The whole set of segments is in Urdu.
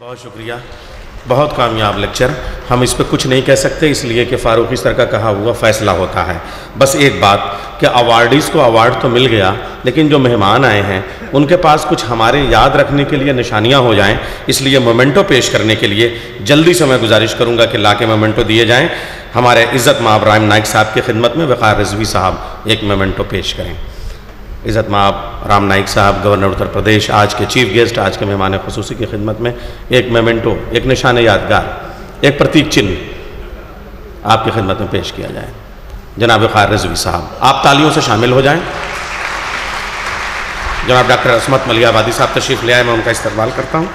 بہت شکریہ۔ بہت کامیاب لیکچر ہم اس پہ کچھ نہیں کہہ سکتے، اس لیے کہ فاروقی سر کا کہا ہوا فیصلہ ہوتا ہے۔ بس ایک بات کہ اوارڈیز کو اوارڈ تو مل گیا، لیکن جو مہمان آئے ہیں، ان کے پاس کچھ ہمارے یاد رکھنے کے لیے نشانیاں ہو جائیں۔ اس لیے مومنٹو پیش کرنے کے لیے جلدی سے میں گزارش کروں گا کہ لا کے مومنٹو دیے جائیں۔ ہمارے عزت ماب رائم نائک صاحب کی خدمت میں وقار رضوی صاحب ایک مومنٹو پیش کریں۔ عزت ماب رام نائک صاحب، گورنر اتر پردیش، آج کے چیف گیسٹ، آج کے مہمان خصوصی کی خدمت میں ایک میمنٹو، ایک نشان یادگار، ایک پرتیک چن آپ کی خدمت میں پیش کیا جائے۔ جناب خار رضوی صاحب، آپ تالیوں سے شامل ہو جائیں۔ جناب ڈاکٹر عصمت ملیہ آبادی صاحب، تشریف لے آئے، میں ان کا استقبال کرتا ہوں۔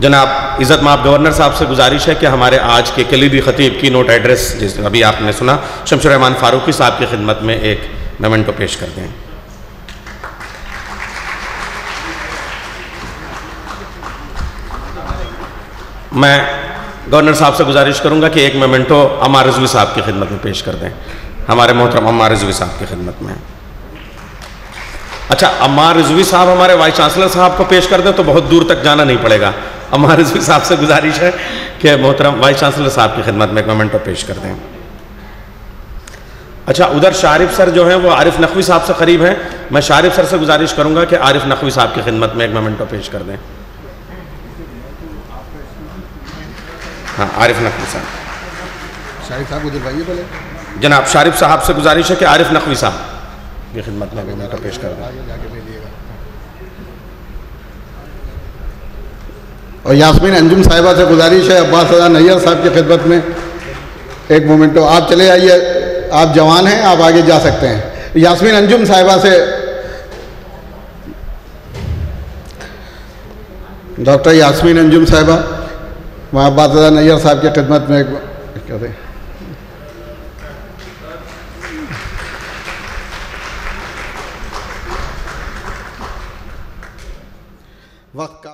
جناب عزت ماب گورنر صاحب سے گزارش ہے کہ ہمارے آج کے کلیدی خطیب کی نوٹ ایڈریس، جس ابھی آپ نے سنا شمش الرحمان فاروقی صاحب کی خدمت میں ایک میمنٹو پیش کر دیں میں گورنر صاحب سے گزارش کروں گا کہ ایک میمنٹو امار رضوی صاحب کی خدمت میں پیش کر دیں۔ ہمارے محترم امار رضوی صاحب کی خدمت میں۔ اچھا امار رضوی صاحب ہمارے وائس چانسلر صاحب کو پیش کر دیں تو بہت دور تک جانا نہیں پڑے گا۔ امار رضوی صاحب سے گزارش ہے کہ محترم وائس چانسلر صاحب کی خدمت میں ایک میمنٹو پیش کر دیں۔ اچھا ادھر شارف سر جو ہیں وہ عارف نقوی صاحب سے قریب ہیں۔ میں شارف سر سے گزارش کروں گا کہ عارف نقوی صاحب کی خدمت میں ایک مومنٹو پیش کر دیں۔ ہاں عارف نقوی صاحب۔ شاہد صاحب کو دلوائیے پہلے۔ جناب شارف صاحب سے گزارش ہے کہ عارف نقوی صاحب کی خدمت میں ایک مومنٹو پیش کر دیں۔ اور یاسمین انجم صاحبہ سے گزارش ہے عباس رضا نیار صاحب کی خدمت میں ایک مومنٹو آپ چلے آئیے۔ آپ جوان ہیں، آپ آگے جا سکتے ہیں۔ یاسمین انجم صاحبہ سے۔ ڈاکٹر یاسمین انجم صاحبہ، وہاں عباس رضا نیار صاحب کی خدمت میں ایک کہتے ہیں وقت کا